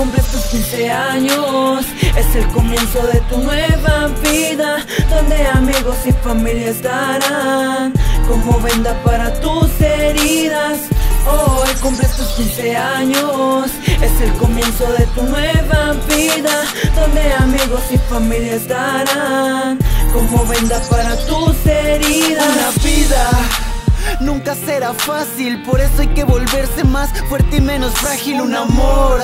cumples tus 15 años, es el comienzo de tu nueva vida, donde amigos y familia estarán como venda para tus heridas. Hoy cumples tus 15 años, es el comienzo de tu nueva vida, donde amigos y familia estarán como venda para tus heridas. Una vida nunca será fácil, por eso hay que volverse más fuerte y menos frágil. Un amor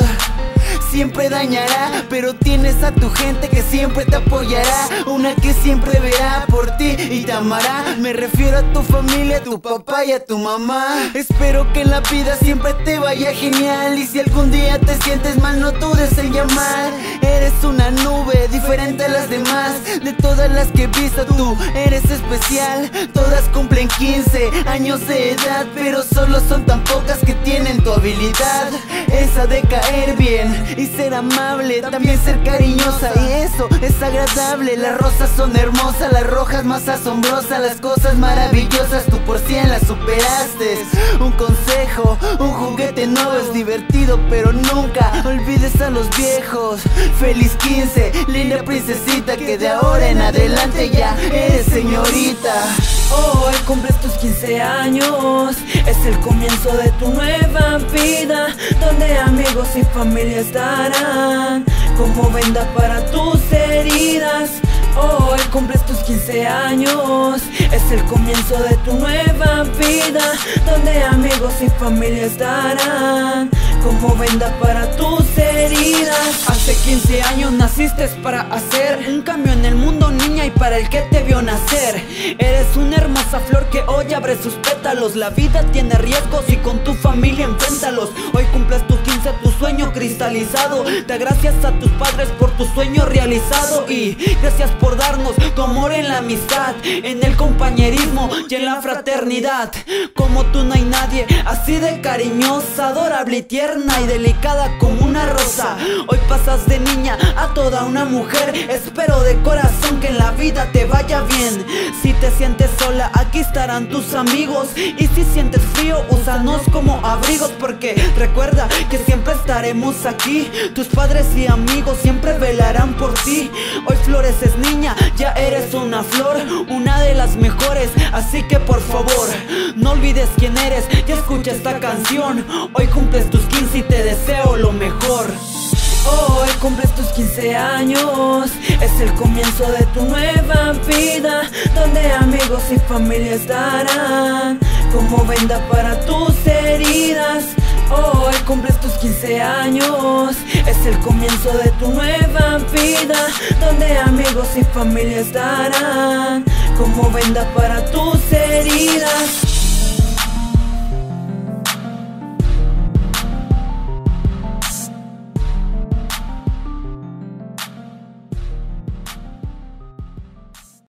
siempre dañará, pero tienes a tu gente que siempre te apoyará, una que siempre verá por ti y te amará. Me refiero a tu familia, a tu papá y a tu mamá. Espero que en la vida siempre te vaya genial y si algún día te sientes mal no dudes en llamar. Eres una nube diferente a las demás, de todas las que he tú eres especial. Todas cumplen 15 años de edad, pero solo son tan pocas que tienen tu habilidad, esa de caer bien y ser amable, también ser cariñosa y eso es agradable. Las rosas son hermosas, las rojas más asombrosas, las cosas maravillosas tú por cien las superaste. Un consejo, un juguete nuevo es divertido, pero nunca olvides a los viejos. Feliz 15, linda princesita que de ahora en adelante ya eres señorita. Hoy cumples tus 15 años, es el comienzo de tu nueva vida, donde amigos y familia estarán como venda para tus heridas. Hoy cumples tus 15 años, es el comienzo de tu nueva vida, donde amigos y familia estarán como venda para tus heridas. Hace 15 años naciste para hacer un cambio en el mundo, para el que te vio nacer. Eres una hermosa flor que hoy abre sus pétalos. La vida tiene riesgos y con tu familia enfréntalos. Hoy cumples tus 15, tu sueño cristalizado. Da gracias a tus padres por tu sueño realizado. Y gracias por darnos tu amor en la amistad, en el compañerismo y en la fraternidad. Como tú no hay nadie así de cariñosa, adorable y tierna y delicada como rosa. Hoy pasas de niña a toda una mujer. Espero de corazón que en la vida te vaya bien. Si te sientes sola, aquí estarán tus amigos. Y si sientes frío, úsanos como abrigos. Porque recuerda que siempre estaremos aquí. Tus padres y amigos siempre velarán por ti. Hoy floreces, niña, ya eres una flor, una de las mejores. Así que por favor, no olvides quién eres. Ya escucha esta canción. Hoy cumples tus 15 y te deseo lo mejor. Hoy cumples tus 15 años, es el comienzo de tu nueva vida, donde amigos y familia estarán como venda para tus heridas. Hoy cumples tus 15 años, es el comienzo de tu nueva vida, donde amigos y familia estarán como venda para tus heridas.